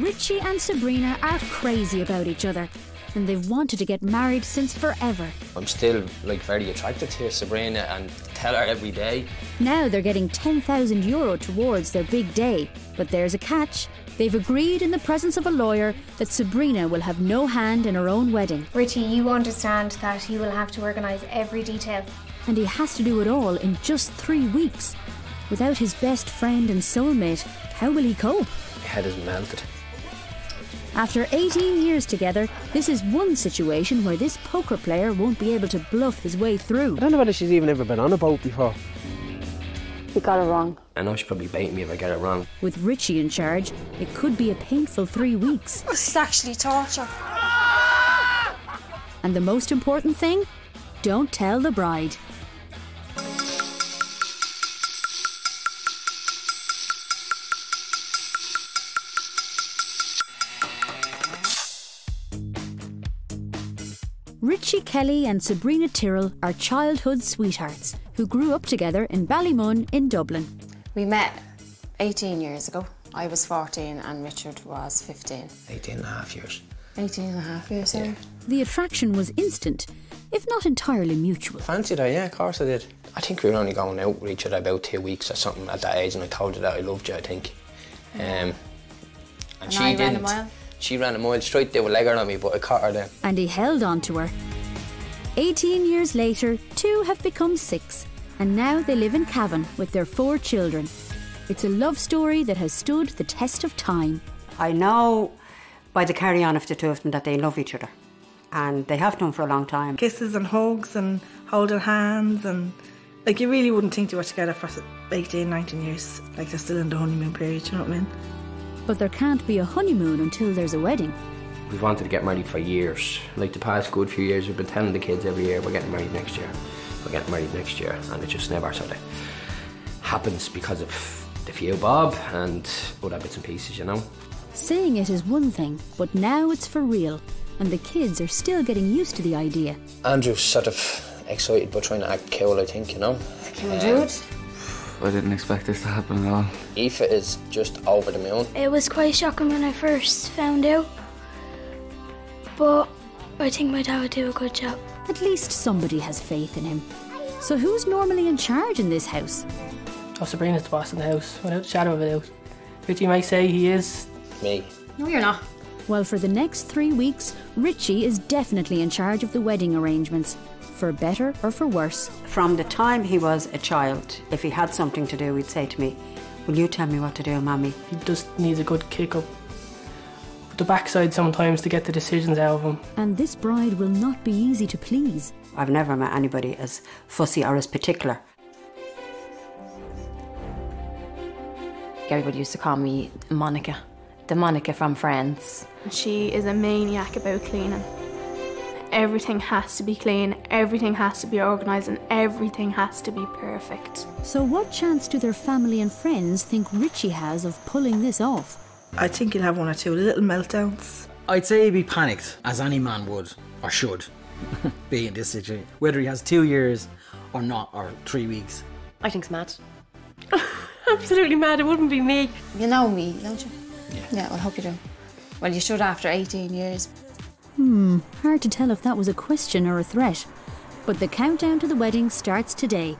Richie and Sabrina are crazy about each other and they've wanted to get married since forever. I'm still like very attracted to Sabrina and tell her every day. Now they're getting 10,000 euro towards their big day, but there's a catch. They've agreed in the presence of a lawyer that Sabrina will have no hand in her own wedding. Richie, you understand that he will have to organise every detail. And he has to do it all in just three weeks. Without his best friend and soulmate, how will he cope? My head is melted. After 18 years together, this is one situation where this poker player won't be able to bluff his way through. I don't know whether she's even ever been on a boat before. You got it wrong. I know she'll probably bait me if I get it wrong. With Richie in charge, it could be a painful three weeks. This is actually torture. And the most important thing? Don't tell the bride. Richie Kelly and Sabrina Tyrell are childhood sweethearts who grew up together in Ballymun in Dublin. We met 18 years ago. I was 14 and Richard was 15. 18 and a half years. 18 and a half years, yeah. The attraction was instant, if not entirely mutual. Fancied her, yeah, of course I did. I think we were only going out with each other about two weeks or something at that age, and I told her that I loved you, I think. Um, and, And she I ran a didn't. mile? She ran a mile straight, they were legging on me, but I caught her then. and he held on to her. 18 years later, two have become six, and now they live in Cavan with their four children. It's a love story that has stood the test of time. I know by the carry on of the two of them that they love each other. And they have done for a long time. Kisses and hugs and holding hands and like you really wouldn't think they were together for 18, 19 years. Like they're still in the honeymoon period, you know what I mean? But there can't be a honeymoon until there's a wedding. We've wanted to get married for years. Like the past good few years, we've been telling the kids every year we're getting married next year. We're getting married next year, and it just never sort of happens because of the few bob and other bits and pieces, you know. Saying it is one thing, but now it's for real, and the kids are still getting used to the idea. Andrew's sort of excited but trying to act cool, I think, you know. Can we do it? I didn't expect this to happen at all. Aoife is just over the moon. It was quite shocking when I first found out, but I think my dad would do a good job. At least somebody has faith in him. So who's normally in charge in this house? Oh, Sabrina's the boss in the house, without a shadow of a doubt. Richie might say he is. Me. No, you're not. Well, for the next three weeks, Richie is definitely in charge of the wedding arrangements, for better or for worse. From the time he was a child, if he had something to do, he'd say to me, Will you tell me what to do, Mammy? He just needs a good kick up. But the backside sometimes to get the decisions out of him. And this bride will not be easy to please. I've never met anybody as fussy or as particular. Everybody used to call me Monica. The Monica from Friends. She is a maniac about cleaning. Everything has to be clean, everything has to be organised, and everything has to be perfect. So, what chance do their family and friends think Richie has of pulling this off? I think he'll have one or two little meltdowns. I'd say he'd be panicked, as any man would, or should, be in this situation. Whether he has two years or not, or three weeks. I think think's mad. Absolutely mad, it wouldn't be me. You know me, don't you? Yeah. Yeah, well, I hope you do. Well, you should after 18 years. Hmm, hard to tell if that was a question or a threat. But the countdown to the wedding starts today,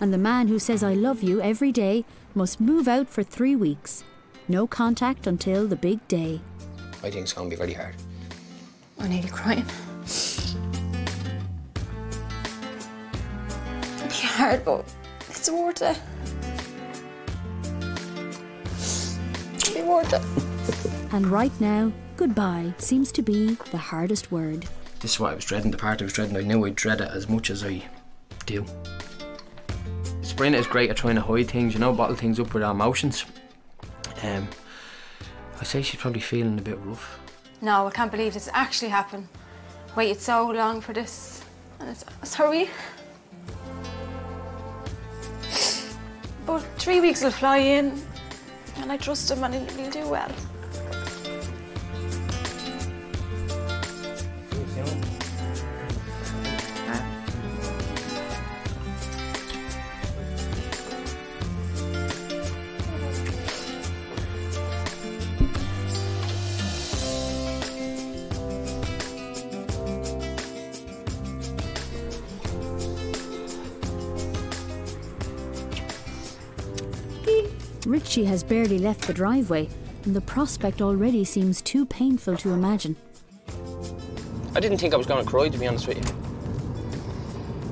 and the man who says I love you every day must move out for three weeks. No contact until the big day. I think it's going to be very hard. I'm nearly crying. It'll be hard, but it's worth it. It'll be worth it. And right now, goodbye seems to be the hardest word. This is what I was dreading, the part I was dreading. I knew I'd dread it as much as I do. Sabrina is great at trying to hide things, you know, bottle things up with her emotions. Um, I say she's probably feeling a bit rough. No, I can't believe this actually happened. Waited so long for this. And it's sorry. But three weeks will fly in. And I trust him and he'll do well. Richie has barely left the driveway, and the prospect already seems too painful to imagine. I didn't think I was going to cry, to be honest with you.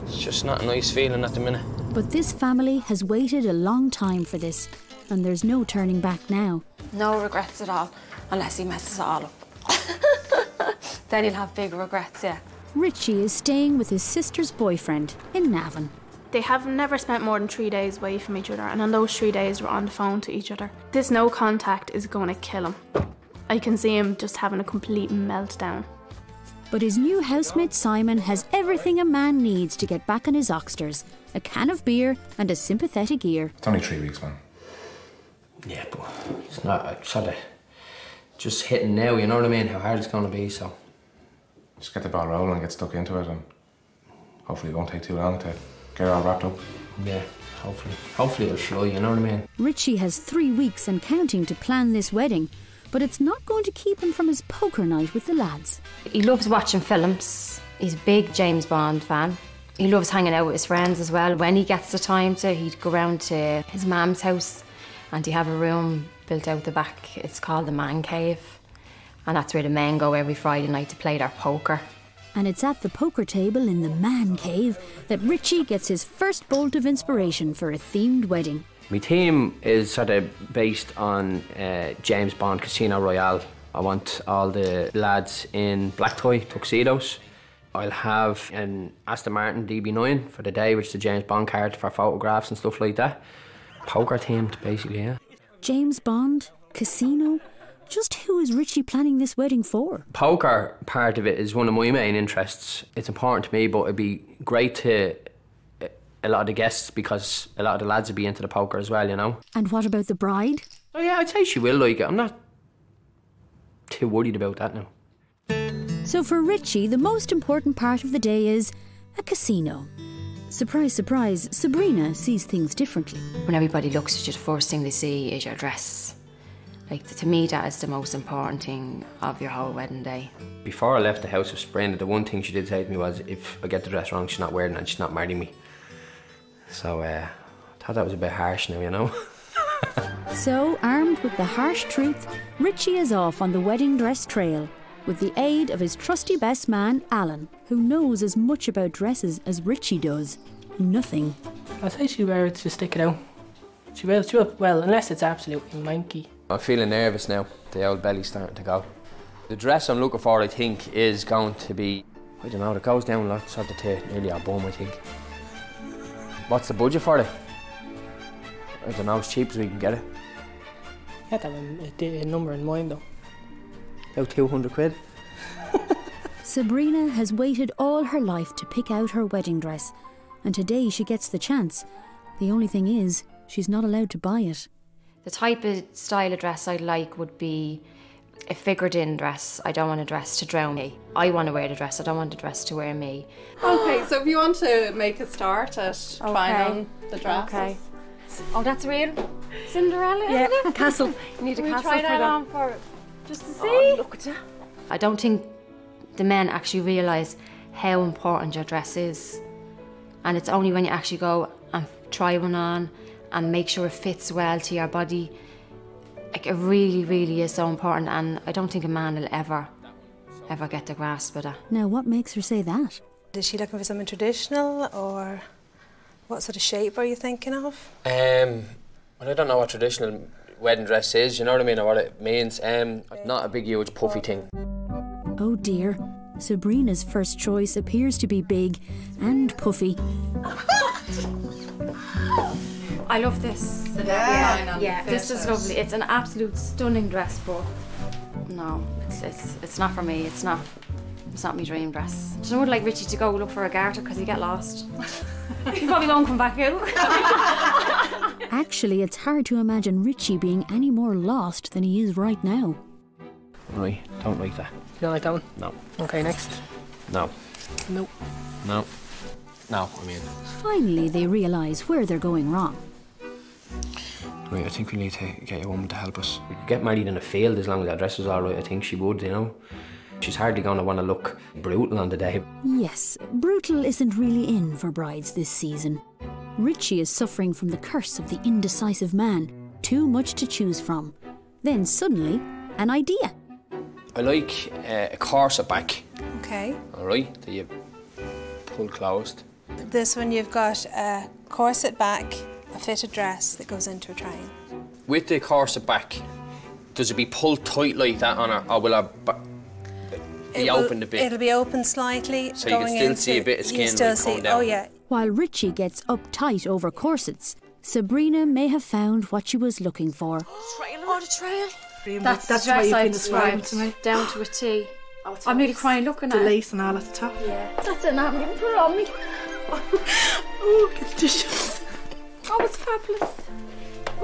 It's just not a nice feeling at the minute. But this family has waited a long time for this, and there's no turning back now. No regrets at all, unless he messes it all up. then he'll have big regrets, yeah. Richie is staying with his sister's boyfriend in Navan. They have never spent more than three days away from each other, and on those three days, we're on the phone to each other. This no contact is going to kill him. I can see him just having a complete meltdown. But his new housemate Simon has everything a man needs to get back on his oxters a can of beer and a sympathetic ear. It's only three weeks, man. Yeah, but it's not. I sort of just hitting now. You know what I mean? How hard it's going to be. So Just get the ball rolling and get stuck into it, and hopefully it won't take too long to get it all wrapped up. yeah, hopefully, hopefully it'll flow. You know what I mean? Richie has three weeks and counting to plan this wedding, but it's not going to keep him from his poker night with the lads. He loves watching films. He's a big James Bond fan. He loves hanging out with his friends as well. When he gets the time to, he'd go round to his mum's house and they have a room built out the back. It's called the Man Cave. And that's where the men go every Friday night to play their poker. And it's at the poker table in the man cave that Richie gets his first bolt of inspiration for a themed wedding. My team is sort of based on uh, James Bond Casino Royale. I want all the lads in black tie tuxedos. I'll have an Aston Martin DB9 for the day, which is the James Bond card for photographs and stuff like that. Poker themed, basically, yeah. James Bond, casino. Just who is Richie planning this wedding for? Poker part of it is one of my main interests. It's important to me, but it'd be great to uh, a lot of the guests because a lot of the lads would be into the poker as well, you know. And what about the bride? Oh yeah, I'd say she will like it. I'm not too worried about that now. So for Richie, the most important part of the day is a casino. Surprise, surprise, Sabrina sees things differently. When everybody looks at you, the first thing they see is your dress. Like, to me, that is the most important thing of your whole wedding day. Before I left the house with Sabrina, the one thing she did say to me was, if I get the dress wrong, she's not wearing it and she's not marrying me. So uh, I thought that was a bit harsh now, you know. So, armed with the harsh truth, Richie is off on the wedding dress trail with the aid of his trusty best man, Alan, who knows as much about dresses as Richie does. Nothing. I'd say she wears it to stick it out. She wears it will, well, unless it's absolutely manky. I'm feeling nervous now. The old belly's starting to go. The dress I'm looking for, I think, is going to be, I don't know, it goes down lots of the to nearly our bum, I think. What's the budget for it? I don't know, as cheap as we can get it. You had to have a, a, a number in mind though. About 200 quid. Sabrina has waited all her life to pick out her wedding dress, and today she gets the chance. The only thing is, she's not allowed to buy it. The type of style of dress I'd like would be a figured in dress. I don't want a dress to drown me. I want to wear the dress, I don't want the dress to wear me. Okay, so if you want to make a start at trying on the dress. Okay. Oh, that's real? Cinderella? Yeah, isn't it? castle. You need a Can we castle try for that that. on for just to oh, see? Oh, look at that. I don't think the men actually realise how important your dress is. And it's only when you actually go and try one on and make sure it fits well to your body. Like it really, really is so important and I don't think a man will ever, ever get the grasp of that. Now, what makes her say that? Is she looking for something traditional or what sort of shape are you thinking of? Um, well, I don't know what traditional wedding dress is, you know what I mean, or what it means. Um, not a big, huge, puffy thing. Oh dear. Sabrina's first choice appears to be big and puffy. I love this. Yeah. yeah. This is lovely. It's an absolute stunning dress, but no, it's it's it's not for me. It's not. It's not my dream dress. Do you know what, like Richie to go look for a garter because he get lost. he probably won't come back out. Actually, it's hard to imagine Richie being any more lost than he is right now. Right, don't like that. You don't like that one? No. Okay, next. No. Nope. No. No, I mean. Finally, they realise where they're going wrong. Right, I think we need to get a woman to help us. We could get married in a field as long as our dress is alright, I think she would, you know. She's hardly going to want to look brutal on the day. Yes, brutal isn't really in for brides this season. Richie is suffering from the curse of the indecisive man, Too much to choose from. Then suddenly, an idea. I like uh, a corset back, Okay. all right, that you pull closed. This one you've got a corset back, a fitted dress that goes into a train. With the corset back, does it be pulled tight like that on her, or will I ba- be It will- opened a bit? It'll be open slightly. So you can still into, see a bit of You skin, still like, see. down. Oh yeah. While Richie gets uptight over corsets, Sabrina may have found what she was looking for. Oh, the trail. That's, that's what you've been describing to me. Down to a T. Oh, I'm nearly crying looking The at it. The lace and all at the top. Yeah. That's it now. I'm getting put it on me. oh, get the tissues. Oh, it's fabulous.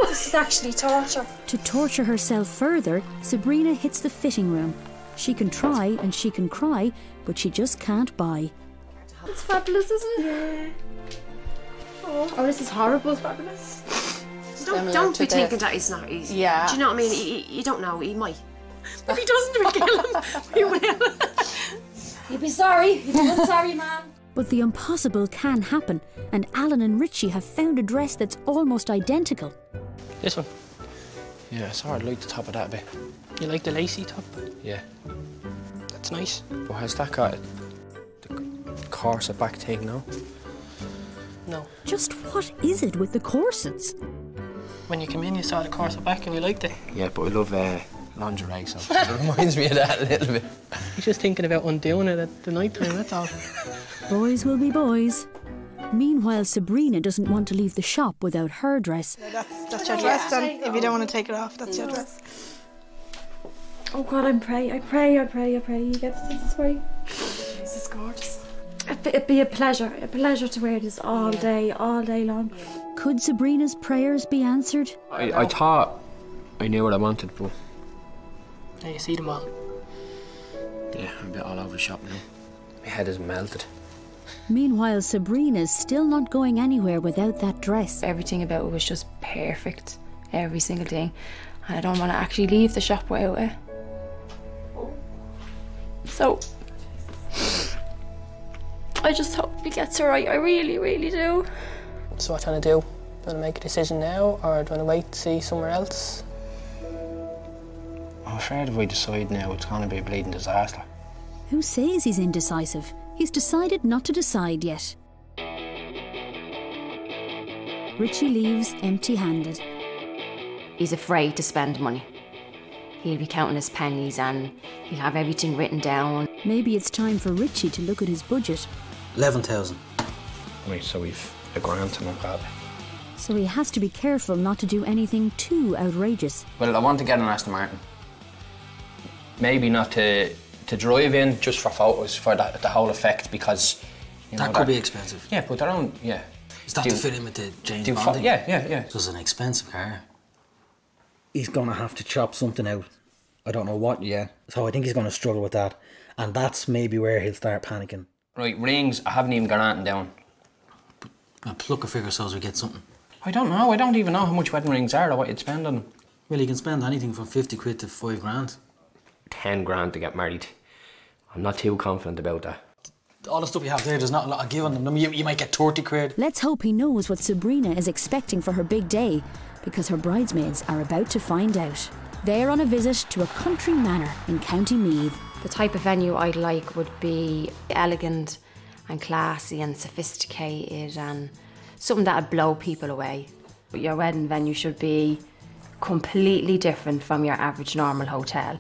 This is actually torture. To torture herself further, Sabrina hits the fitting room. She can try and she can cry, but she just can't buy. It's fabulous, isn't it? Yeah. Oh, oh this is horrible. It's fabulous. Don't, don't be this. thinking that he's not easy. Yeah. Do you know what I mean? He, he- you don't know. He might. If he doesn't, we kill him. We will. You'd be sorry. You'd be sorry, man. But the impossible can happen, and Alan and Richie have found a dress that's almost identical. This one. Yeah, sorry, I like the top of that a bit. You like the lacy top? Yeah. That's nice. But has that got the corset back thing now? No. Just what is it with the corsets? When you came in, you saw the corset back and you liked it. Yeah, but I love uh, lingerie, so it reminds me of that a little bit. He's just thinking about undoing it at the night time, that's all. Boys will be boys. Meanwhile, Sabrina doesn't want to leave the shop without her dress. That's, that's your dress then. If you don't want to take it off, that's your dress. Oh God, I'm pray. I pray. I pray. I pray. You get this way. This is gorgeous. It'd be, a pleasure. A pleasure to wear this all day, all day long. Could Sabrina's prayers be answered? I, I thought I knew what I wanted, but Yeah, you see them all. yeah, I'm a bit all over the shop now. My head is melted. Meanwhile, Sabrina's still not going anywhere without that dress. Everything about it was just perfect. Every single thing. And I don't want to actually leave the shop without it. So, I just hope he gets it right. I really, really do. So what do you want to do? Do you want to make a decision now or do you want to wait to see somewhere else? I'm afraid if we decide now, it's going to be a bleeding disaster. Who says he's indecisive? He's decided not to decide yet. Richie leaves empty handed. He's afraid to spend money. He'll be counting his pennies and he'll have everything written down. Maybe it's time for Richie to look at his budget. 11,000. Right, so we've a grant to my pad. So he has to be careful not to do anything too outrageous. Well, I want to get an Aston Martin. Maybe not to to drive in just for photos for that, the whole effect because you That know, could they're- be expensive. Yeah, but they're on. Yeah. Is that Do- to fit in with the James Bond? fo- yeah, yeah, yeah. So it's an expensive car. He's going to have to chop something out. I don't know what yet. So I think he's going to struggle with that. And that's maybe where he'll start panicking. Right, rings. I haven't even got anything down. Now pluck a figure so as we get something. I don't know. I don't even know how much wedding rings are or what you'd spend on them. Well, you can spend anything from 50 quid to 5 grand. Ten grand to get married. I'm not too confident about that. All the stuff you have there, there's not a lot of give on them. You, you might get 30 quid. Let's hope he knows what Sabrina is expecting for her big day, because her bridesmaids are about to find out. They're on a visit to a country manor in County Meath. The type of venue I'd like would be elegant and classy and sophisticated and something that'd blow people away. But your wedding venue should be completely different from your average normal hotel.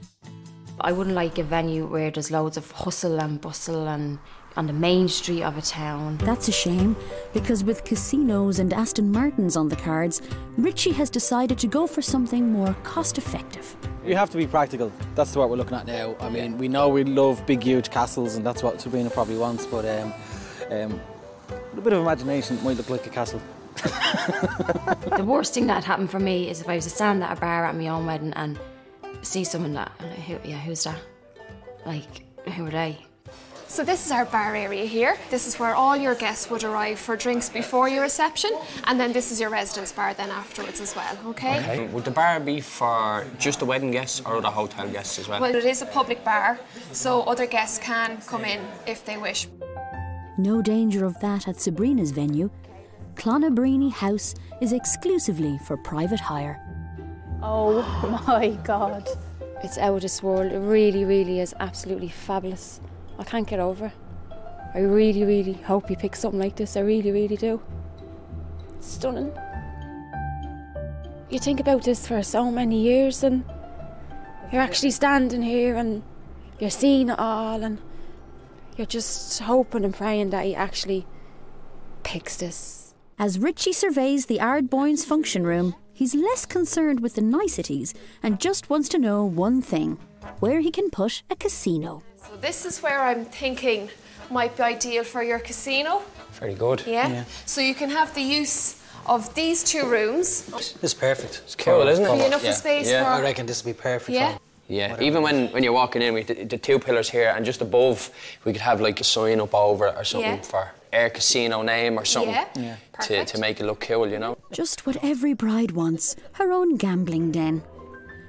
I wouldn't like a venue where there's loads of hustle and bustle and on the main street of a town. That's a shame, because with casinos and Aston Martins on the cards, Richie has decided to go for something more cost effective. We have to be practical. That's what we're looking at now. I mean, we know we love big, huge castles, and that's what Sabrina probably wants. But um, um, a bit of imagination might look like a castle. the worst thing that'd happen for me is if I was to stand at a bar at my own wedding and see someone that, who, yeah, who's that? Like, who are they? So this is our bar area here. This is where all your guests would arrive for drinks before your reception, and then this is your residence bar then afterwards as well, okay? Okay. Would the bar be for just the wedding guests or the hotel guests as well? Well, it is a public bar, so other guests can come in if they wish. No danger of that at Sabrina's venue. Clonabreany House is exclusively for private hire. Oh my God. It's out of this world. It really, really is absolutely fabulous. I can't get over it. I really, really hope he picks something like this. I really, really do. It's stunning. You think about this for so many years and you're actually standing here and you're seeing it all and you're just hoping and praying that he actually picks this. As Richie surveys the Ardboyne's function room, he's less concerned with the niceties and just wants to know one thing where he can put a casino. So this is where I'm thinking might be ideal for your casino. Very good. Yeah. So you can have the use of these two rooms. This is perfect. It's cool, isn't it? Be enough space for. I reckon this would be perfect. Yeah. Yeah, even when, when you're walking in, we the, the two pillars here, and just above, we could have like a sign up over it or something Yeah. for Air Casino name or something Yeah. Yeah. to, to make it look cool, you know? Just what every bride wants her own gambling den.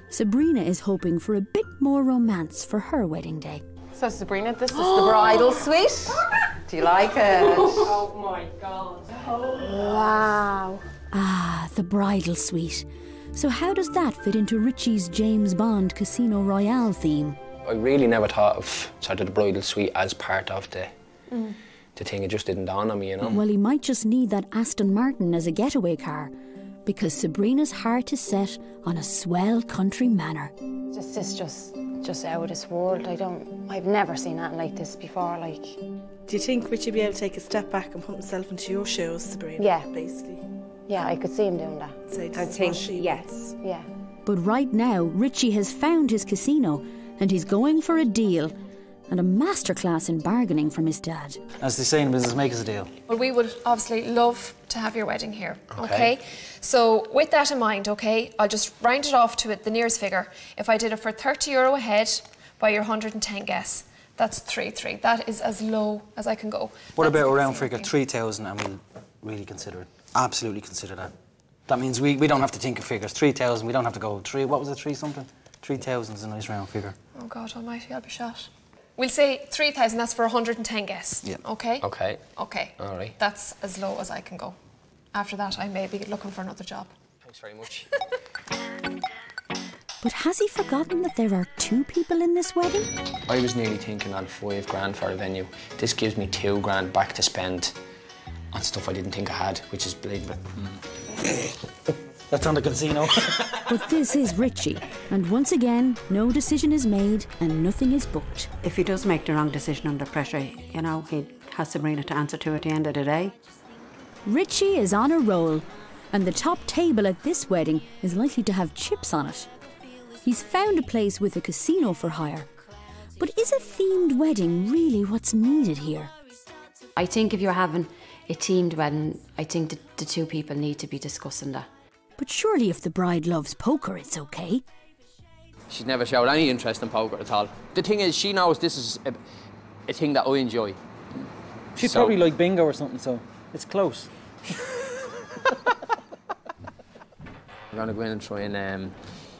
Sabrina is hoping for a bit more romance for her wedding day. So Sabrina, this is the bridal suite. Do you like it? Oh my god. Wow. Ah, the bridal suite. So, how does that fit into Richie's James Bond Casino Royale theme? I really never thought of sort of the bridal suite as part of the, the thing. It just didn't dawn on me, you know? Well, he might just need that Aston Martin as a getaway car because Sabrina's heart is set on a swell country manor. This is just just out of this world. I don't I've never seen anything like this before, like Do you think Richie would be able to take a step back and put himself into your shoes, Sabrina? Yeah. Basically. Yeah, I could see him doing that. Say, this I is what think she yes. Yeah. But right now, Richie has found his casino and he's going for a deal and a masterclass in bargaining from his dad. As they say in business, make us a deal. Well, we would obviously love to have your wedding here. Okay. Okay. So with that in mind, okay, I'll just round it off to the nearest figure. If I did it for 30 euro a head by your 110 guests, that's three three. That is as low as I can go. What That's about the around casino figure fee. 3,000 and we'll really consider it? Absolutely consider that. That means we, we don't have to think of figures. 3,000, we don't have to go three, what was it, three something? 3,000 is a nice round figure. Oh God Almighty, I'll be shot. We'll say 3,000. That's for 110 guests. Yeah. Okay. Okay. Okay. All right. That's as low as I can go. After that, I may be looking for another job. Thanks very much. But has he forgotten that there are two people in this wedding? I was nearly thinking on five grand for a venue. This gives me two grand back to spend on stuff I didn't think I had, which is believe it. That's on the casino. But this is Richie, and once again, no decision is made and nothing is booked. If he does make the wrong decision under pressure, you know, he has Sabrina to answer to at the end of the day. Richie is on a roll, and the top table at this wedding is likely to have chips on it. He's found a place with a casino for hire. But is a themed wedding really what's needed here? I think if you're having a themed wedding, I think the, the two people need to be discussing that. But surely if the bride loves poker, it's okay. She's never showed any interest in poker at all. The thing is, she knows this is a, a thing that I enjoy. She'd So- probably like bingo or something, so it's close. We're going to go in and try and um,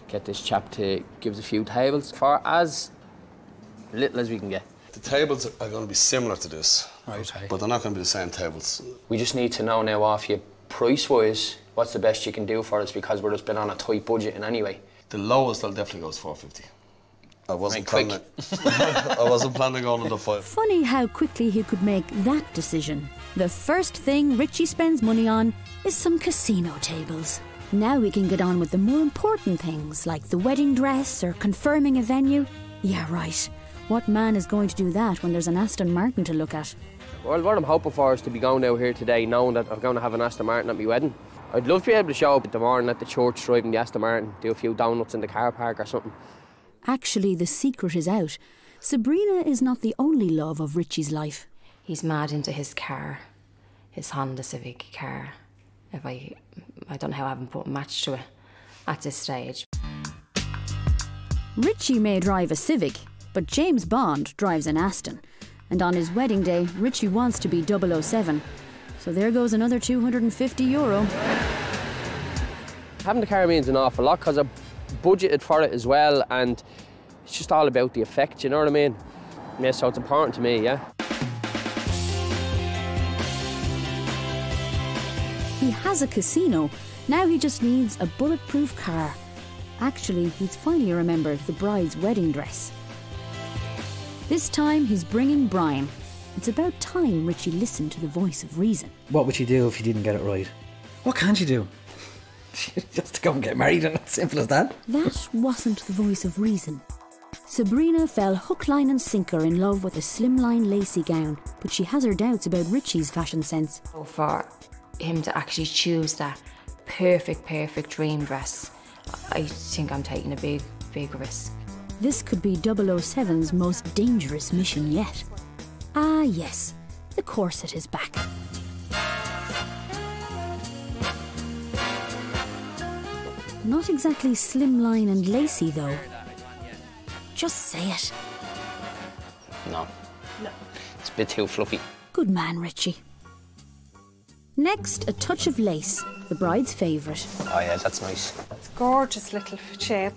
get this chap to give us a few tables for as little as we can get. The tables are going to be similar to this, right? But they're not going to be the same tables. We just need to know now off you, price-wise, what's the best you can do for us because we're just been on a tight budget in anyway. The lowest I'll definitely go is 450. I wasn't Right, planning. I wasn't planning on the five. Funny how quickly he could make that decision. The first thing Richie spends money on is some casino tables. Now we can get on with the more important things like the wedding dress or confirming a venue. Yeah, right. What man is going to do that when there's an Aston Martin to look at? Well, what I'm hoping for is to be going out here today knowing that I'm going to have an Aston Martin at my wedding. I'd love to be able to show up in the morning at the church driving the Aston Martin, do a few donuts in the car park or something. Actually, the secret is out. Sabrina is not the only love of Richie's life. He's mad into his car, his Honda Civic car. If I, I don't know how I haven't put a match to it at this stage. Richie may drive a Civic, but James Bond drives an Aston. And on his wedding day, Richie wants to be 007. So there goes another 250 euro. Having the car means an awful lot because I budgeted for it as well and it's just all about the effect, you know what I mean? Yeah, so it's important to me, yeah. He has a casino. Now he just needs a bulletproof car. Actually, he's finally remembered the bride's wedding dress. This time, he's bringing Brian. It's about time Richie listened to the voice of reason. What would she do if she didn't get it right? What can she do? Just to go and get married, and it's simple as that. That wasn't the voice of reason. Sabrina fell hook, line, and sinker in love with a slimline lacy gown, but she has her doubts about Richie's fashion sense. So for him to actually choose that perfect, perfect dream dress, I think I'm taking a big, big risk. This could be 007's most dangerous mission yet. Ah, yes, the corset is back. Not exactly slimline and lacy, though. Just say it. No. It's a bit too fluffy. Good man, Richie. Next, a touch of lace, the bride's favourite. Oh yeah, that's nice. It's gorgeous little shape.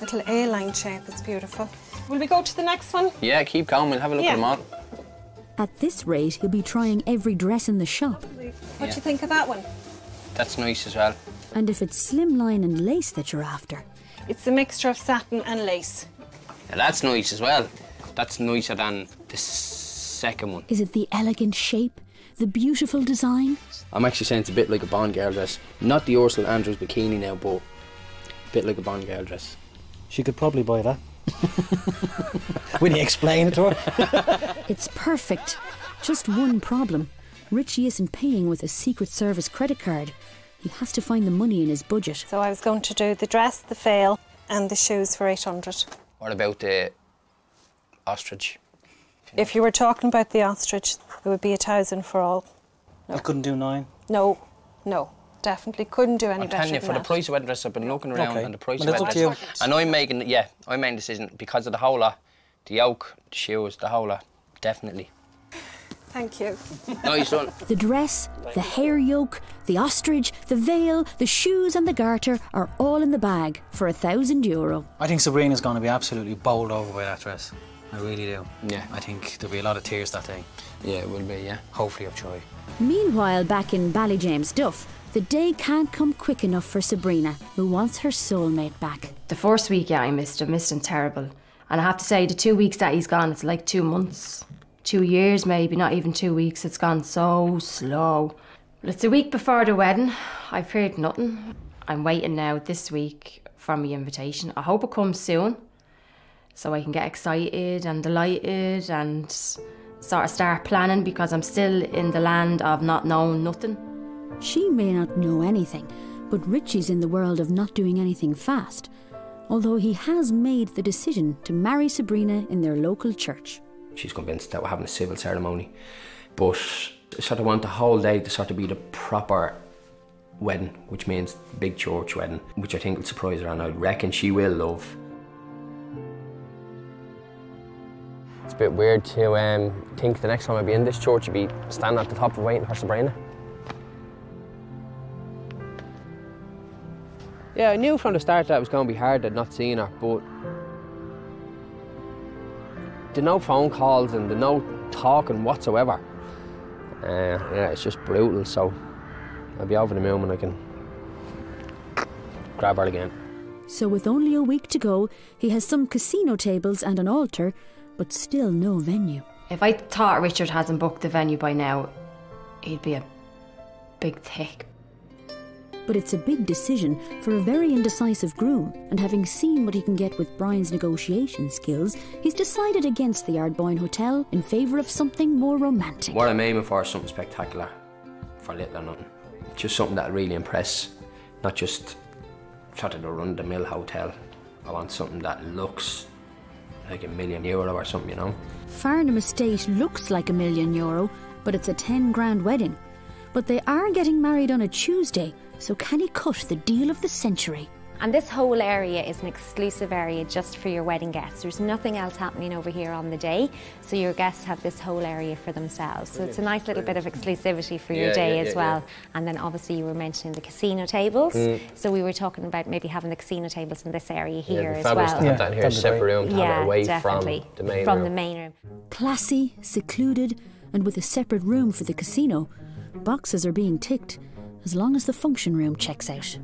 Little A-line shape, it's beautiful. Will we go to the next one? Yeah, keep going. We'll have a look Yeah. at them all. At this rate, he'll be trying every dress in the shop. What do you think of that one? That's nice as well. And if it's slimline and lace that you're after, It's a mixture of satin and lace. Yeah, that's nice as well. That's nicer than the second one. is it the elegant shape, the beautiful design? I'm actually saying it's a bit like a Bond girl dress. Not the Ursula Andrews bikini now, but a bit like a Bond girl dress. She could probably buy that. when you explain it to her. It's perfect. Just one problem. Richie isn't paying with a Secret Service credit card. He has to find the money in his budget. So I was going to do the dress, the veil, and the shoes for 800. What about the ostrich? If you were talking about the ostrich, it would be a thousand for all. I couldn't do nine. No, no, definitely couldn't do any I'm better telling you, than for the price of wedding dress, I've been looking around Okay. and the price Well, of it's wedding dress. And I'm making, yeah, I made a decision because of the whole lot, the yoke, the shoes, the whole lot, definitely. Thank you. Nice one. The dress, the hair yoke, the ostrich, the veil, the shoes, and the garter are all in the bag for a thousand euro. I think Sabrina's going to be absolutely bowled over by that dress. I really do. Yeah. I think there'll be a lot of tears that day. Yeah, it will be, yeah. Hopefully of joy. Meanwhile, back in Ballyjamesduff, the day can't come quick enough for Sabrina, who wants her soulmate back. The first week, yeah, I missed him, missed him terrible. And I have to say, the two weeks that he's gone, it's like two months, two years maybe, not even two weeks. It's gone so slow. But it's a week before the wedding. I've heard nothing. I'm waiting now this week for my invitation. I hope it comes soon so I can get excited and delighted and sort of start planning because I'm still in the land of not knowing nothing. She may not know anything, but Richie's in the world of not doing anything fast, although he has made the decision to marry Sabrina in their local church. She's convinced that we're having a civil ceremony, but I sort of want the whole day to sort of be the proper wedding, which means big church wedding, which I think will surprise her and I reckon she will love. It's a bit weird to um, think the next time I'd be in this church, I'd be standing at the top of waiting for Sabrina. Yeah, I knew from the start that it was going to be hard at not seeing her, but the no phone calls and the no talking whatsoever. Uh, yeah, it's just brutal. So I'll be over the moon when I can grab her again. So, with only a week to go, he has some casino tables and an altar, but still no venue. If I thought Richard hasn't booked the venue by now, he'd be a big tick. But it's a big decision for a very indecisive groom, and having seen what he can get with Brian's negotiation skills, he's decided against the Ardboyne Hotel in favour of something more romantic. What I'm aiming for is something spectacular for little or nothing. Just something that'll really impress, not just sort of the run-of-the-mill hotel. I want something that looks like a million euro or something, you know. Farnham Estate looks like a million euro, but it's a 10 grand wedding. But they are getting married on a Tuesday, so can he cut the deal of the century? And this whole area is an exclusive area just for your wedding guests. There's nothing else happening over here on the day, so your guests have this whole area for themselves. So it's a nice little bit of exclusivity for your Yeah, day yeah, as yeah, well. yeah. And then obviously you were mentioning the casino tables. Mm. So we were talking about maybe having the casino tables in this area here yeah, as well. Yeah, have that here, that'd separate room, to have yeah, it away definitely. from the main From room. the main room. Classy, secluded, and with a separate room for the casino. Boxes are being ticked, as long as the function room checks out.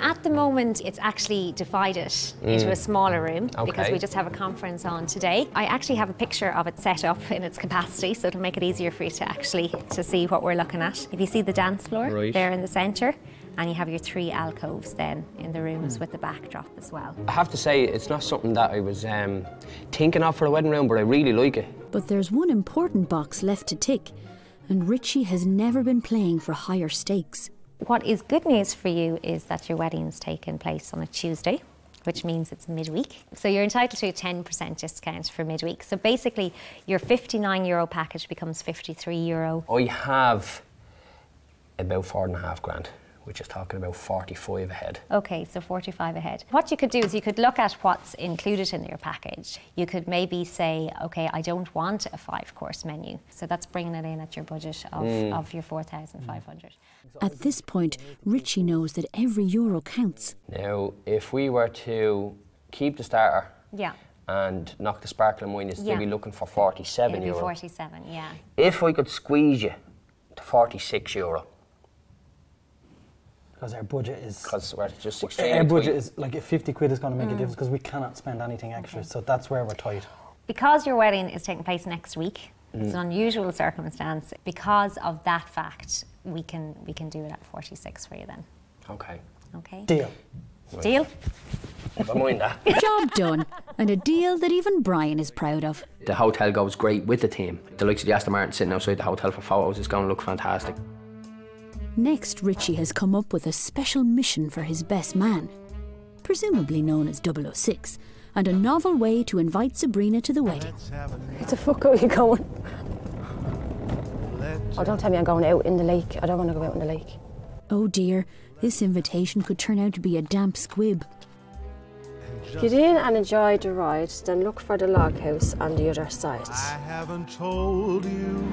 At the moment, it's actually divided into Mm. a smaller room because we just have a conference on today. I actually have a picture of it set up in its capacity, so it'll make it easier for you to actually to see what we're looking at. If you see the dance floor Right. there in the centre, and you have your three alcoves then in the rooms Mm. with the backdrop as well. I have to say, it's not something that I was um, thinking of for a wedding room, but I really like it. But there's one important box left to tick, and Richie has never been playing for higher stakes. What is good news for you is that your wedding's taking place on a Tuesday, which means it's midweek. So you're entitled to a 10% discount for midweek. So basically, your 59 euro package becomes 53 euro. I have about four and a half grand, which is talking about 45 ahead. Okay, so 45 ahead. What you could do is you could look at what's included in your package. You could maybe say, okay, I don't want a five course menu. So that's bringing it in at your budget of, Mm. of your 4,500. At this point, Richie knows that every euro counts. Now, if we were to keep the starter Yeah. and knock the sparkling wine, is Yeah. they'd be looking for 47 It'd be euro. 47, yeah. If I could squeeze you to 46 euro, Because our budget is. because we're just extremely Our budget is like if 50 quid is going to make a Mm. difference because we cannot spend anything extra. So that's where we're tight. Because your wedding is taking place next week, it's Mm. an unusual circumstance. Because of that fact, we can we can do it at 46 for you then. Okay. Okay. Deal. Deal? Never mind that. Job done, and a deal that even Brian is proud of. The hotel goes great with the team. The likes of the Aston Martin sitting outside the hotel for photos is going to look fantastic. Next, Richie has come up with a special mission for his best man, presumably known as 006, and a novel way to invite Sabrina to the wedding. Where the fuck are you going? Oh, don't tell me I'm going out in the lake. I don't want to go out in the lake. Oh dear, this invitation could turn out to be a damp squib. Get in and enjoy the ride, then look for the log house on the other side. I haven't told you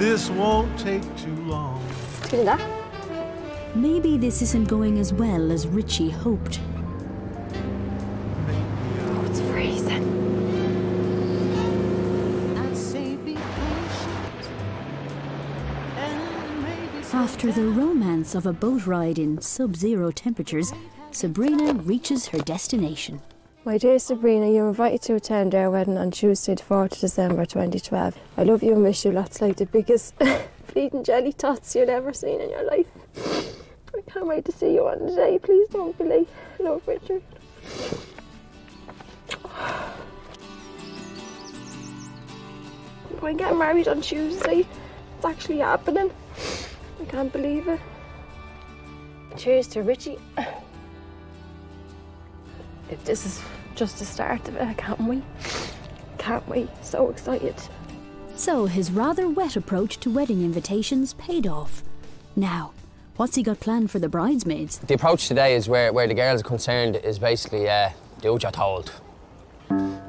this won't take too long. Get. Maybe this isn't going as well as Richie hoped. Oh, it's freezing. After the romance of a boat ride in sub zero temperatures, Sabrina reaches her destination. My dear Sabrina, you're invited to attend our wedding on Tuesday, the 4th of December 2012. I love you and wish you lots like the biggest bleeding jelly tots you've ever seen in your life. I can't wait to see you on the day. Please don't be late. Love, Richard. We're getting married on Tuesday. It's actually happening. I can't believe it. Cheers to Richie. If this is just the start of it, I can't wait. Can't wait. So excited. So his rather wet approach to wedding invitations paid off. Now, what's he got planned for the bridesmaids? The approach today is where, where the girls are concerned is basically uh, do what you're told.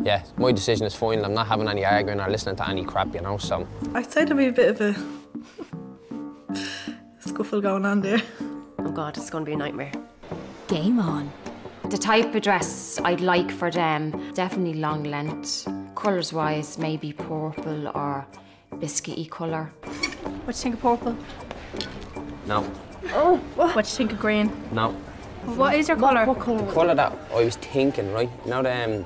Yeah, my decision is final. I'm not having any arguing or listening to any crap, you know, so. I'd say there'd be a bit of a scuffle going on there. Oh God, it's going to be a nightmare. Game on. The type of dress I'd like for them, definitely long length. Colours wise, maybe purple or biscuity colour. What do you think of purple? No, Oh, what do you think of green? no. What is your colour? The colour that I was thinking, right? You know the um,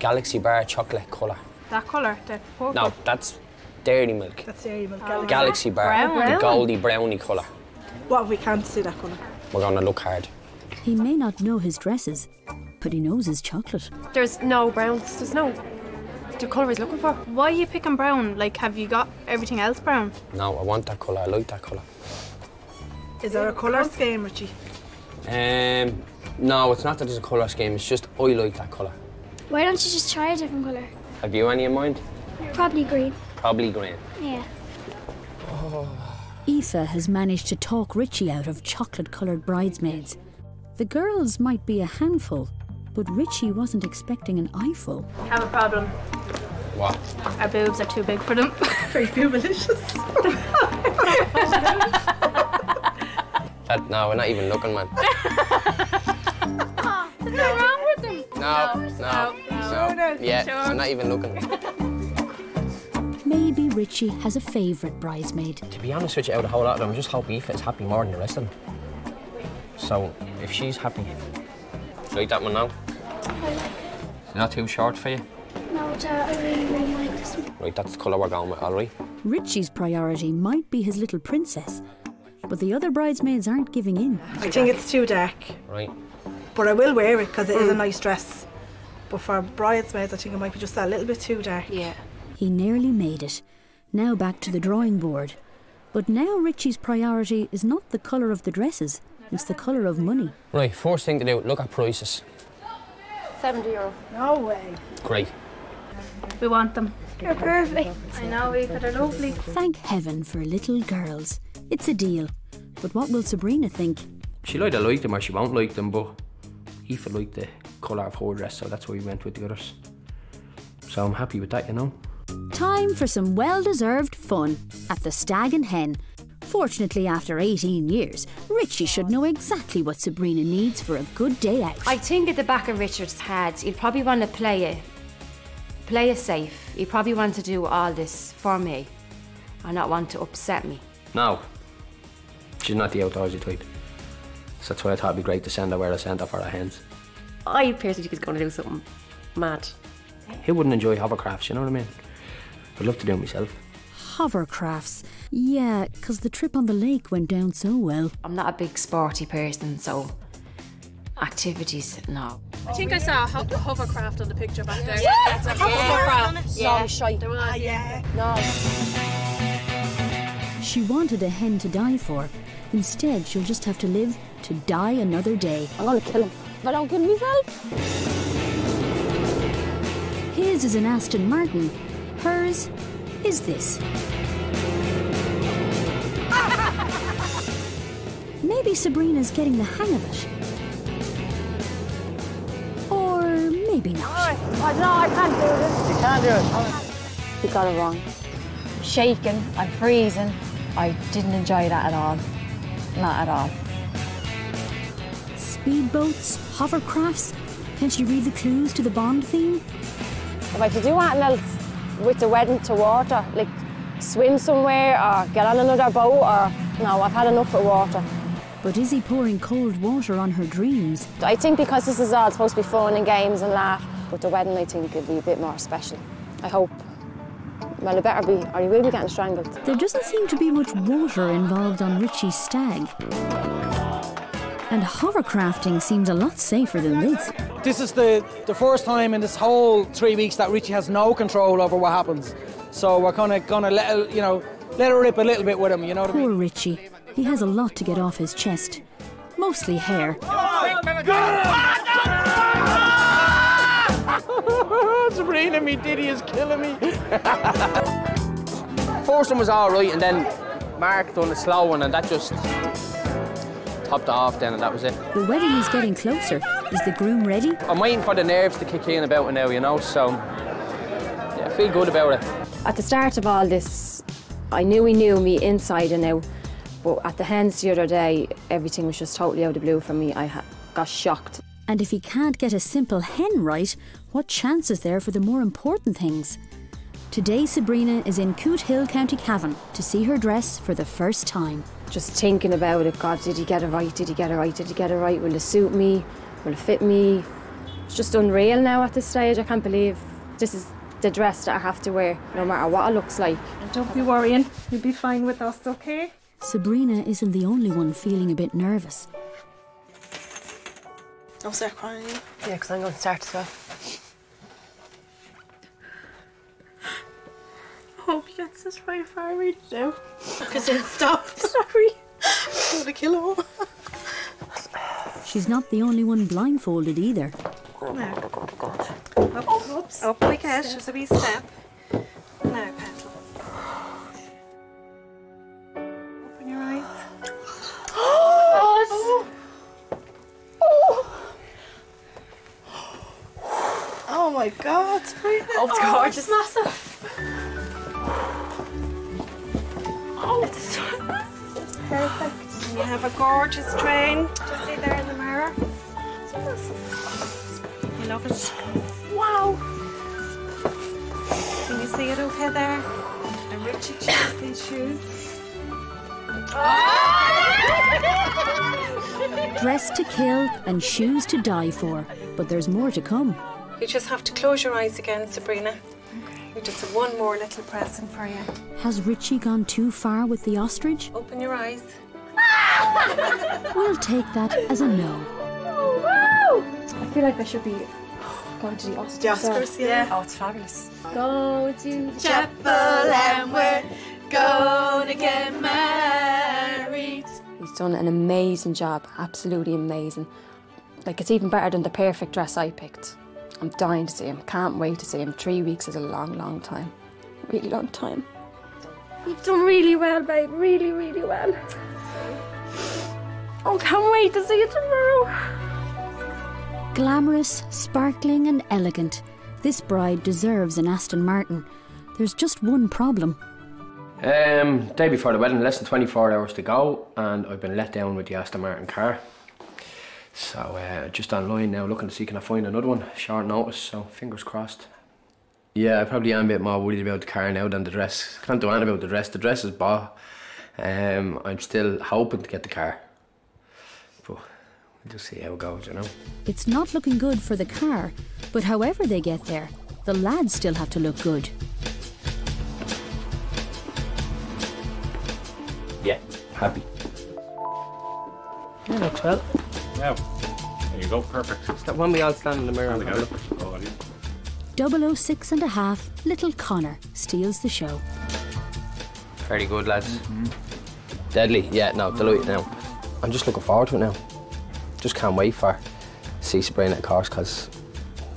Galaxy Bar chocolate colour? That colour, the purple. No, that's Dairy Milk. That's Dairy Milk. Galaxy Bar, Brown. the goldy brownie colour. What if we can't see that colour? We're going to look hard. He may not know his dresses, but he knows his chocolate. There's no browns. There's no. The colour he's looking for. Why are you picking brown? Like, have you got everything else brown? No, I want that colour. I like that colour. Is there a colour scheme, Richie? Um, no, it's not that there's a colour scheme. It's just I like that colour. Why don't you just try a different colour? Have you any in mind? Probably green. Probably green. Yeah. Oh. Aoife has managed to talk Richie out of chocolate coloured bridesmaids. The girls might be a handful, but Richie wasn't expecting an eyeful. Have a problem. What? Our boobs are too big for them. Very boobalicious. That, no, we're not even looking, man. There's no wrong with them. No, no, no. Yeah, Sure. we're not even looking. Maybe Richie has a favourite bridesmaid. To be honest with you, out of a whole lot of them, I just hope Aoife is happy more than the rest of them. So, if she's happy, like that one now? Not too short for you? No, Dad, uh, I really, really like this one. Right, that's the colour we're going with, all right? Richie's priority might be his little princess, but the other bridesmaids aren't giving in. I think it's too dark, Right. but I will wear it because it is a mm. nice dress. But for bridesmaids, I think it might be just a little bit too dark. Yeah. He nearly made it. Now back to the drawing board. But now Richie's priority is not the colour of the dresses, it's the colour of money. Right, first thing to do, look at prices. 70 euro. No way. Great. We want them. You're perfect. I know, Eva, they're lovely. Thank heaven for little girls. It's a deal. But what will Sabrina think? She'll either like them or she won't like them, but Aoife liked the colour of her dress, so that's why we went with the others. So I'm happy with that, you know. Time for some well deserved fun at the Stag and Hen. Fortunately, after 18 years, Richie should know exactly what Sabrina needs for a good day out. I think at the back of Richard's head, he'd probably want to play it, play it safe. He'd probably want to do all this for me, and not want to upset me. No. She's not the outdoorsy type. So that's why I thought it'd be great to send her where I sent her for her hens. I personally think he's going to do something mad. Who wouldn't enjoy hovercrafts, you know what I mean? I'd love to do it myself. Hovercrafts. Yeah, 'cause the trip on the lake went down so well. I'm not a big sporty person, so activities, no. I think I saw a ho- hovercraft on the picture back there. Yeah. It's a hovercraft. Yeah. No, shite. There was, yeah. No. She wanted a hen to die for. Instead, she'll just have to live to die another day. I'm gonna kill him. but I don't kill myself. His is an Aston Martin. Hers is this. Maybe Sabrina's getting the hang of it. Or maybe not. I no, I can't do this. You can't do it. You got it wrong. I'm shaking. I'm freezing. I didn't enjoy that at all. Not at all. Speedboats, hovercrafts. Can she read the clues to the Bond theme? If I could do anything else with the wedding to water, like swim somewhere or get on another boat or no, I've had enough of water. But is he pouring cold water on her dreams? I think because this is all supposed to be fun and games and laugh, but the wedding I think will be a bit more special. I hope. Well, it better be, or he will be getting strangled. There doesn't seem to be much water involved on Richie's stag. And hovercrafting seems a lot safer than this. This is the, the first time in this whole three weeks that Richie has no control over what happens. So we're kind of gonna let her, you know, let her rip a little bit with him. You know what I mean? Poor Richie. He has a lot to get off his chest. Mostly hair. Sabrina, me diddy is killing me. First one was all right, and then Mark done a slow one, and that just topped off then, and that was it. The wedding is getting closer. Is the groom ready? I'm waiting for the nerves to kick in about it now, you know, so yeah, I feel good about it. At the start of all this, I knew he knew me inside and out. But at the hens the other day, everything was just totally out of the blue for me. I ha- got shocked. And if he can't get a simple hen right, what chance is there for the more important things? Today, Sabrina is in Cootehill, County Cavan, to see her dress for the first time. Just thinking about it, God, did he get it right? Did he get it right? Did he get it right? Will it suit me? Will it fit me? It's just unreal now at this stage. I can't believe this is the dress that I have to wear, no matter what it looks like. Don't be worrying. You'll be fine with us, okay? Sabrina isn't the only one feeling a bit nervous. Don't start crying. Yeah, because I'm going to start as well. Hope he gets this right if I read it out. Because it stopped. Sorry. I'm gonna kill him. She's not the only one blindfolded either. Now. Up, Oops. up like it. Just a wee step. Now, petal. Open your eyes. Oh, Oh my god, oh, Sabrina. Oh, it's gorgeous. massive. Oh, it's, it's perfect. And you have a gorgeous train. Just see there in the mirror. You love it. Wow. Can you see it okay there? And Richie chose these shoes. Dressed to kill and shoes to die for, but there's more to come. You just have to close your eyes again, Sabrina. We just have one more little present for you. Has Richie gone too far with the ostrich? Open your eyes. We'll take that as a no. I feel like I should be going to the Oscars. The Oscars, yeah. Oh, it's fabulous. Go to the chapel and we're gonna get married. He's done an amazing job, absolutely amazing. Like it's even better than the perfect dress I picked. I'm dying to see him, can't wait to see him. Three weeks is a long, long time. Really long time. You've done really well, babe. Really, really well. Oh, can't wait to see you tomorrow. Glamorous, sparkling, and elegant, this bride deserves an Aston Martin. There's just one problem. Um, day before the wedding, less than 24 hours to go, and I've been let down with the Aston Martin car. So, uh, just online now, looking to see can I find another one. Short notice, so fingers crossed. Yeah, I probably am a bit more worried about the car now than the dress. Can't do anything about the dress. The dress is bought. Um, I'm still hoping to get the car. But we'll just see how it goes, you know. It's not looking good for the car, but however they get there, the lads still have to look good. Yeah, happy. Yeah, looks well. Yeah. There you go, perfect. Is that one we all stand in the mirror and have? Oh, yeah. 006 and a half, little Connor steals the show. Very good, lads. Deadly. Yeah, no, Deloitte now. I'm just looking forward to it now. Just can't wait for see Sabrina at course because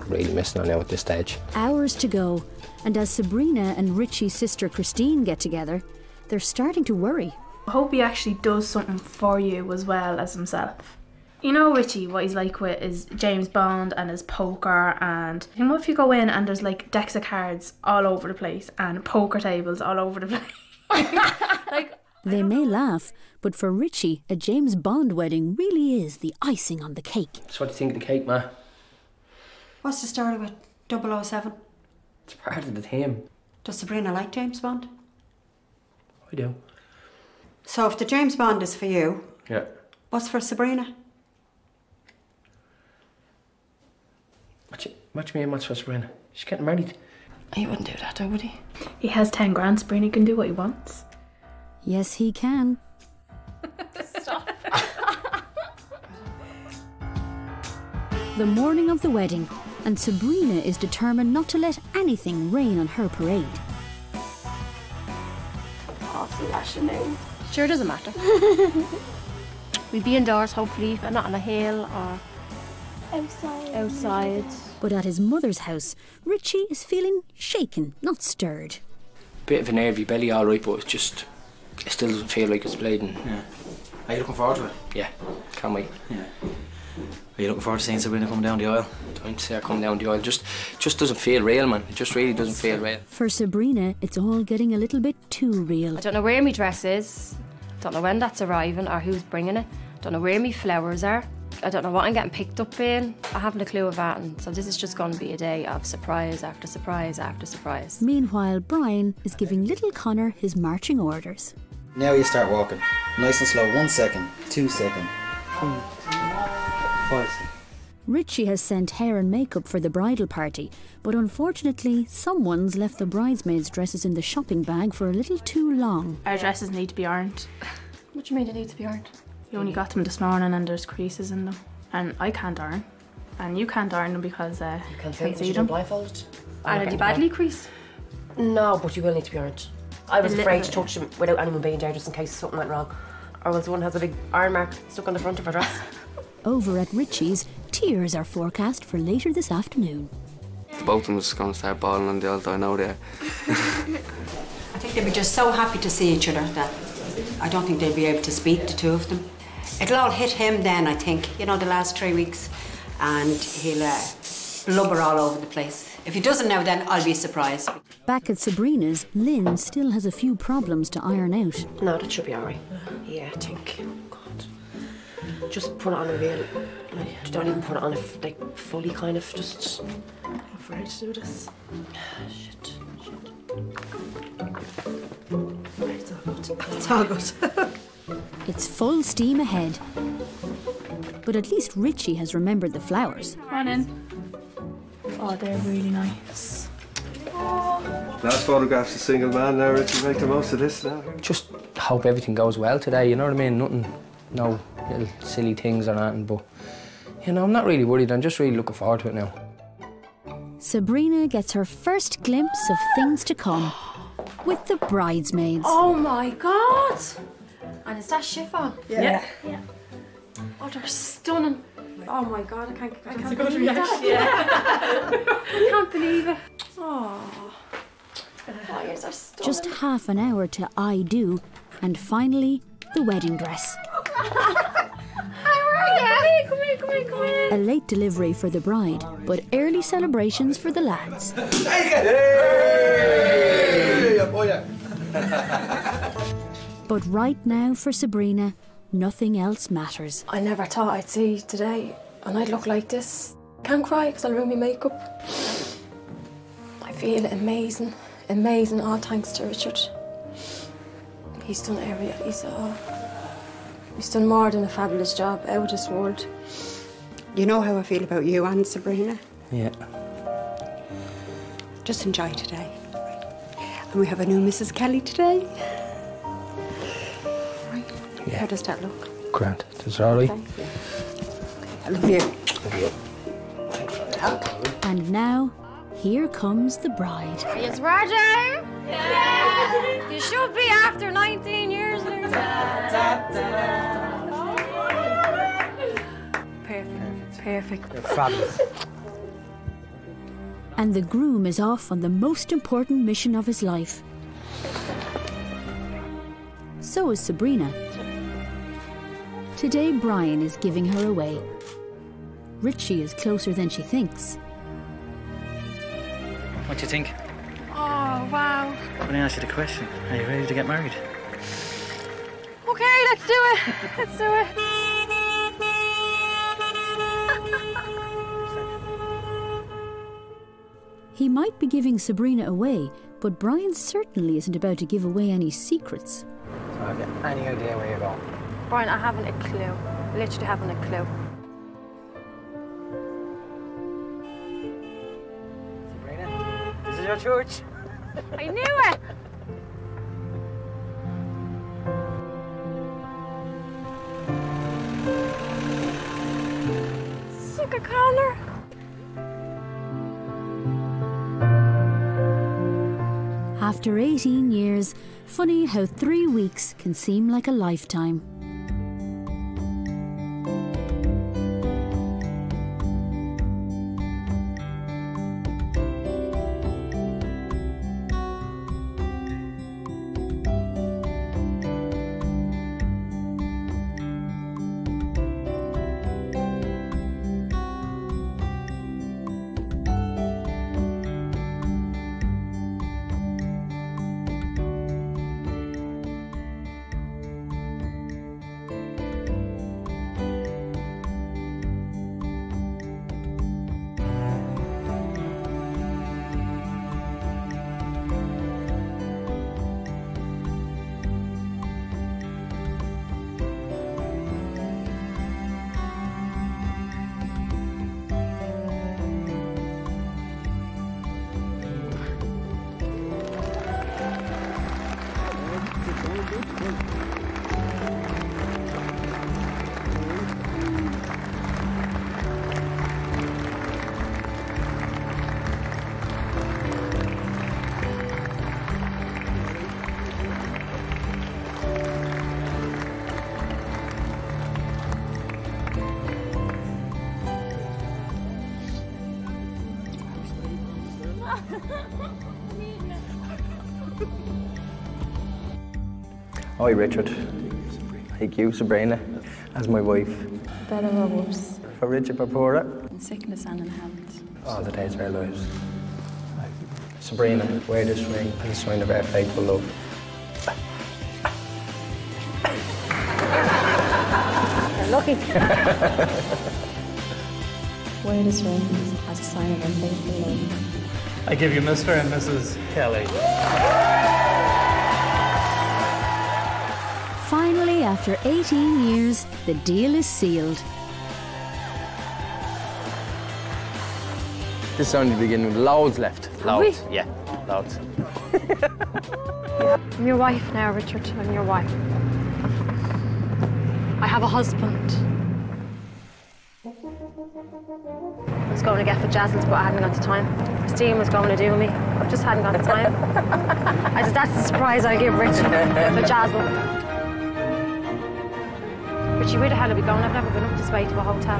really missing her now at this stage. Hours to go, and as Sabrina and Richie's sister Christine get together, they're starting to worry. I hope he actually does something for you as well as himself. You know Richie, what he's like with is James Bond and his poker and you know if you go in and there's like decks of cards all over the place and poker tables all over the place. like They may laugh, but for Richie, a James Bond wedding really is the icing on the cake. So what do you think of the cake, ma? What's the story with 007? It's part of the theme. Does Sabrina like James Bond? I do. So if the James Bond is for you, Yeah. what's for Sabrina? What you, and you mean, what's for Sabrina? She's getting married. He wouldn't do that, though, would he? He has 10 grand, Sabrina He can do what he wants. Yes, he can. The morning of the wedding, and Sabrina is determined not to let anything rain on her parade. Awful afternoon. Eh? Sure doesn't matter. We'd be indoors, hopefully, but not on a hill or Outside. outside. But at his mother's house, Richie is feeling shaken, not stirred. Bit of a nervy belly, all right, but it's just it still doesn't feel like it's bleeding. Yeah. Are you looking forward to it? Yeah, can't wait. Yeah. Are you looking forward to seeing Sabrina come down the aisle? Don't say her coming down the aisle. Just, just doesn't feel real, man. It just really doesn't feel real. For Sabrina, it's all getting a little bit too real. I don't know where my dress is. Don't know when that's arriving or who's bringing it. Don't know where my flowers are. I don't know what I'm getting picked up in. I haven't a clue of that. And so this is just going to be a day of surprise after surprise after surprise. Meanwhile, Brian is giving little Connor his marching orders. Now you start walking. Nice and slow. One second, two second, three, five. Richie has sent hair and makeup for the bridal party, but unfortunately, someone's left the bridesmaids' dresses in the shopping bag for a little too long. Our dresses need to be ironed. What do you mean they need to be ironed? You only got them this morning and there's creases in them. And I can't iron. And you can't iron them because uh, you Can't can't see, see you them. blindfolded. Are they badly creased? No, but you will need to be ironed. I was A little afraid to bit. touch them without anyone being there just in case something went wrong. Or else one has a big iron mark stuck on the front of her dress. Over at Richie's, tears are forecast for later this afternoon. Both of them was going to start bawling on the old I know there. I think they'd be just so happy to see each other that I don't think they'd be able to speak, the two of them. It'll all hit him then, I think, you know, the last three weeks, and he'll uh, blubber all over the place. If he doesn't now, then I'll be surprised. Back at Sabrina's, Lynn still has a few problems to iron out. No, that should be alright. Yeah, I think. God. Just put it on a real. Like, don't even put it on a, like fully kind of just. I'm afraid to do this. Shit. It's all good. It's full steam ahead. but at least Richie has remembered the flowers. Come on in. Oh, they're really nice. Last photograph's a single man now, Richie. Make the most of this now. Just hope everything goes well today, you know what I mean? Nothing, no little silly things or anything, but, you know, I'm not really worried. I'm just really looking forward to it now. Sabrina gets her first glimpse of things to come with the bridesmaids. Oh my god! And is that chiffon? Yeah. yeah. Oh, they're stunning. Oh my god, I can't, I can't a good believe reaction. that. I can't believe it. Oh. Oh, yours are stunning. Just half an hour to I do, and finally, the wedding dress. Hi, where are? Come here, come here, come here. A late delivery for the bride, but early celebrations for the lads. Oh, But right now for Sabrina, nothing else matters. I never thought I'd see today and I'd look like this. Can't cry because I'll ruin my makeup. I feel amazing, amazing. All thanks to Richard. He's done every, he's, uh, he's done more than a fabulous job out of this world. You know how I feel about you and Sabrina. Yeah. Just enjoy today. And we have a new Mrs. Kelly today. Right. Yeah. How does that look? Grant, is that all right? I love you. Love you. And now, here comes the bride. Are you ready? Yeah! You should be after 19 years. Perfect, perfect. Fabulous. And the groom is off on the most important mission of his life. So is Sabrina. Today, Brian is giving her away. Richie is closer than she thinks. What do you think? Oh, wow. Let me ask you the question. Are you ready to get married? Okay, let's do it. Let's do it. He might be giving Sabrina away, but Brian certainly isn't about to give away any secrets. So have you any idea where you're going? Brian, I haven't a clue. Literally haven't a clue. Sabrina, this is your church. I knew it! Suck a collar. After 18 years, funny how three weeks can seem like a lifetime. Hi, Richard. Thank you, Sabrina, as my wife. Better or worse? For Richard Papora, In sickness and in health. all the days of our lives. Sabrina, wear this ring as a sign of our faithful love. as a sign of? I give you Mr. and Mrs. Kelly. Finally, after 18 years, the deal is sealed. This is only the beginning with loads left. Loads. Yeah, loads. I'm your wife now, Richard. I'm your wife. Have a husband. I was going to get for Jazzles, but I hadn't got the time. Christine was going to do me. I just hadn't got the time. I said, that's the surprise I give Richie for Jazzle. Richie, where the hell are we going? I've never been up this way to a hotel.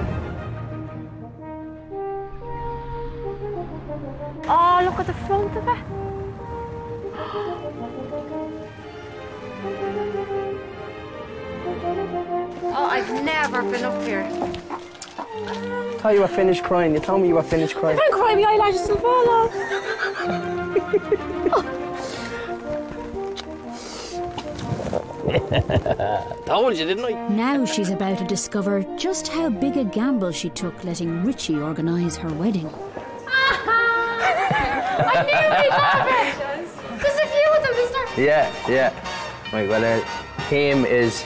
Oh, look at the front of it. I've never been up here. thought you were finished crying. You told me you were finished crying. Don't cry, my eyelashes will fall off. Told you, didn't I? Now she's about to discover just how big a gamble she took letting Richie organise her wedding. I knew we'd have it. There's a few of them, is there? Yeah, yeah. Right, well, uh, theme is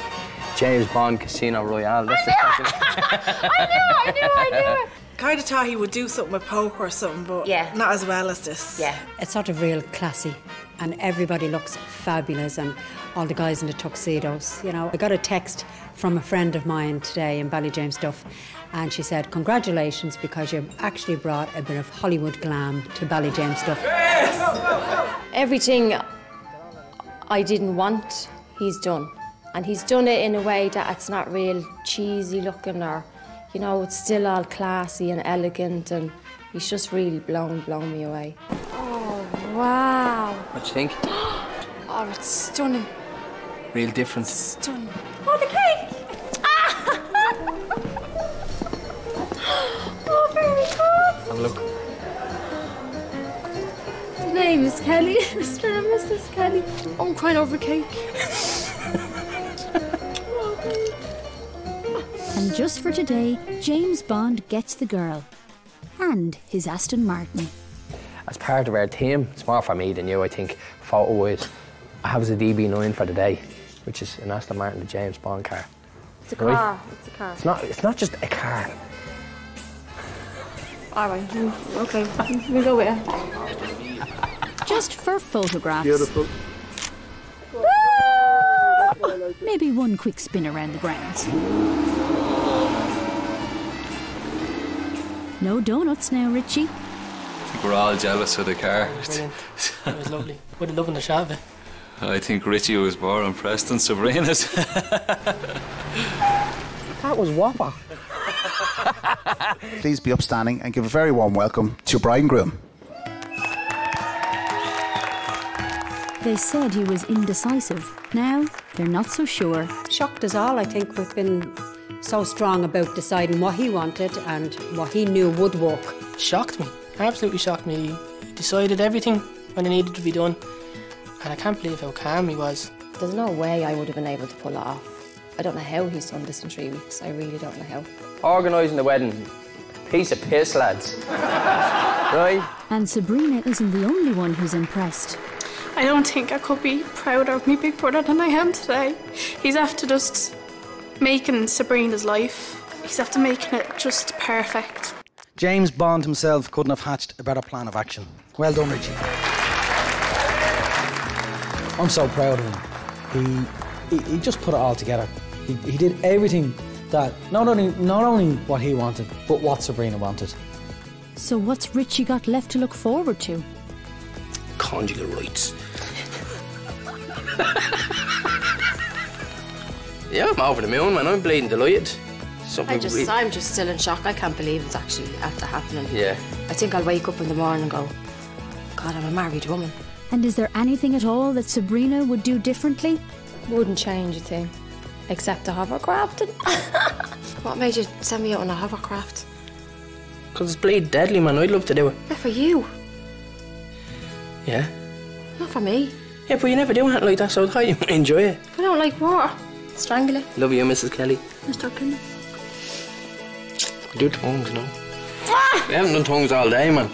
James Bond Casino Royale. That's the second. I knew, I knew, I knew it. Kind of thought he would do something with poker or something, but Yeah. not as well as this. Yeah, it's sort of real classy, and everybody looks fabulous, and all the guys in the tuxedos. You know, I got a text from a friend of mine today in Ballyjamesduff, and she said, "Congratulations, because you've actually brought a bit of Hollywood glam to Ballyjamesduff." Everything I didn't want, he's done. And he's done it in a way that it's not real cheesy looking or, you know, it's still all classy and elegant and he's just really blown, blown me away. Oh, wow. What do you think? Oh, it's stunning. Real different. Stunning. Oh, the cake! Ah! oh, very good. Have a look. His name is Kelly, Mr. and Mrs. Kelly. Oh, I'm crying over cake. And just for today, James Bond gets the girl and his Aston Martin. As part of our team, it's more for me than you, I think, photo wise. I have a DB9 for the day, which is an Aston Martin, the James Bond car. It's a Right. car. It's a car. It's not, it's not just a car. All right. Okay. We'll go with it. Just for photographs. Beautiful. Maybe one quick spin around the grounds. No donuts now, Richie. I think we're all jealous of the car. Brilliant. It was lovely. Would have loved the shot of it. I think Richie was more impressed than Sabrina's. That was whopper. Please be upstanding and give a very warm welcome to your bride and groom. They said he was indecisive. Now they're not so sure. Shocked us all, I think, we've been so strong about deciding what he wanted and what he knew would work. Shocked me. Absolutely shocked me. He decided everything when it needed to be done. And I can't believe how calm he was. There's no way I would have been able to pull it off. I don't know how he's done this in three weeks. I really don't know how. Organising the wedding, piece of piss, lads. right? And Sabrina isn't the only one who's impressed. I don't think I could be prouder of my big brother than I am today. He's after just making Sabrina's life. He's after making it just perfect. James Bond himself couldn't have hatched a better plan of action. Well done, Richie. I'm so proud of him. He, he, he just put it all together. He, he did everything that not only not only what he wanted, but what Sabrina wanted. So what's Richie got left to look forward to? Conjugal rights. yeah, I'm over the moon, man. I'm bleeding delighted. Something I just, really- I'm just still in shock. I can't believe it's actually after happening. Yeah. I think I'll wake up in the morning and go, God, I'm a married woman. And is there anything at all that Sabrina would do differently? Wouldn't change a thing, except the hovercraft. what made you send me out on a hovercraft? Because it's bleed deadly, man. I'd love to do it. Not for you, Yeah. not for me. Yeah, but you never do anything like that, so I thought you might enjoy it. I don't like water. Strangle it. Love you, Mrs. Kelly. Mr. Kelly. Do tongues, no? we haven't done tongues all day, man.